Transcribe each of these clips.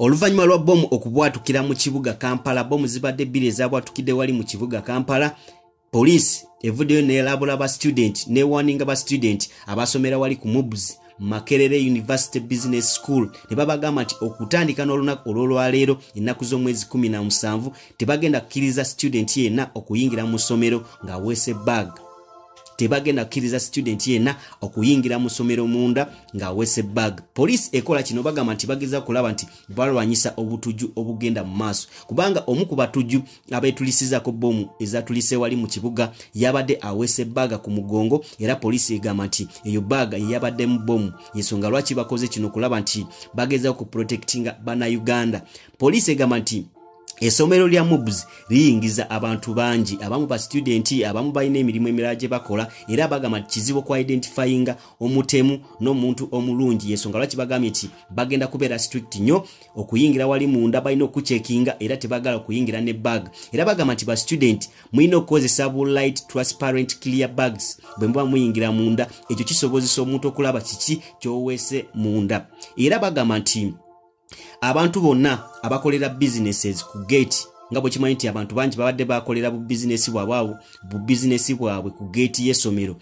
oluvannyuma lwa bomu okubwatukira mu kibuga kampala bomu zibadde bbiri ezabwatukidde wali mu kibuga kampala poliisi evuddeyo neelabula ba student newaninga ba student abasomera wali ku mubs makerere university business school. Ne babagamba nti okutandika n'olunaku olwolwaleero ennaku z'omwezi 17 tebagenda kukkiriza student yenna okuyingira mu ssomero ng'aweese bag tebagenda kukkiriza student yenna okuyingira mu ssomero munda ng'aweese bag. Poliisi ekola kino bagamba nti bageza kulaba nti balwanyisa obutujju obugenda mu maaso. Kubanga omu ku batujju abeetulisizako bomu ezatulise wali mu kibuga yabadde aweese baaga ku mugongo era poliisi egamba nti eyo baaga yeyabaddemu bomu yensonga lwaki bakoze kino okulaba nti bagezaho ku protectinga bannayuganda? Poliisi egamba nti essomero lya mubs liyingiza abantu bangi. Abamu ba studenti abamu balina emirimu emirala gye bakola era bagamba nti kizibu kwa identifyinga omutemu n'omuntu omulungi. Yensonga lwaki bagambye nti bagenda kubeera strict nnyo okuyingira wali munda balina okucekinga era tebagala okuyingira ne bag. Era bagamba nti ba student mulina okukozesa bulight transparent clear bags. Bwe muba muyingira munda ekyo kisobozesa omuntu okulaba kiki kyoweese munda. Era bagamba nti abantu bonna abakolera businesses ku gate nga bwe kimanyi nti abantu bangi babadde bakolera bubizinesi bwabwe bubizinesi bwabwe ku geeti y'essomero.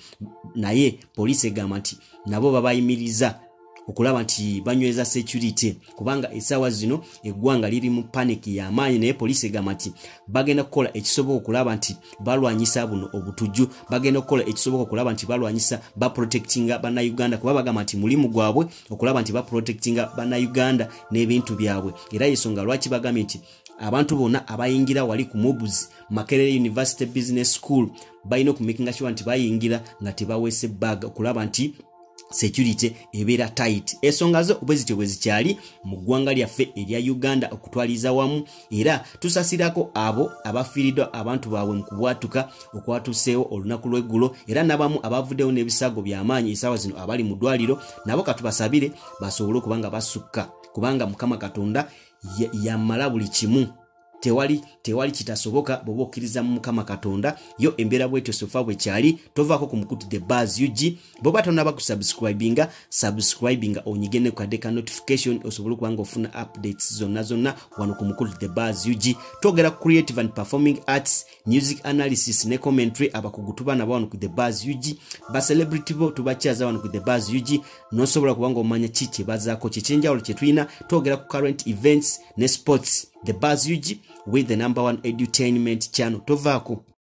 Naye poliisi egamba nti nabo babayimiriza okulaba nti banyweza security. Kubanga essaawa zino eggwanga liri mu paniki y'amaanyi naye poliisi egamba nti bagenda kukola ekisoboka okulaba nti balwanyisa buno obutujju. Bagenda kukola ekisoboka okulaba nti balwanyisa baprotectinga bannayuganda. Kuba bagamba nti mulimu gwabwe okulaba nti baprotectinga bannayuganda n'ebintu byabwe. Era yensonga lwaki bagambye nti abantu bonna abayingira wali ku mobs makerere university business school balina okumakinga kiwa nti bayingira nga tebaweese bag okulaba nti security ebeera tight. Ensonga zo bwe zityo bwe zikyali mu ggwanga lyaffe erya uganda okutwaliza wamu era tusasirako abo abafiiriddwa abantu baabwe mu kubwatuka okwatuseewo olunaku lw'eggulo era n'abamu abavuddewo n'ebisago by'amaanyi essaawa zino abali mu ddwaliro nabo katubasabire basobole okuba nga basukka kubanga mukama katonda yamala buli kimu tewali tewali kitasoboka bw'oba okkiriza mu mukama katonda yo embeera bwetyo sofa bwe kyali tovaako ku mukutu the bas ug bw'oba tonaba kusubscribinga subscribinga onyige ne kukadde ka notification osobole okuba nga ofuna updates zonna zonna wano ku mukutu the bas ug twogera creative and performing arts music analysis ne commentary abakugu tuba nabo wano ku the bas ug bacelebrity bo tubakyaza wano ku the bas ug nosobola kuba nga omanya ki kyebazaako kyekyenjawulo kye tulina. Twogera ku current events ne sports the buzz ug with the number one edutainment channel tovaako